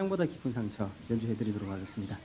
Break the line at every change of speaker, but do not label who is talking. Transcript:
사랑보다 깊은 상처 연주해드리도록 하겠습니다.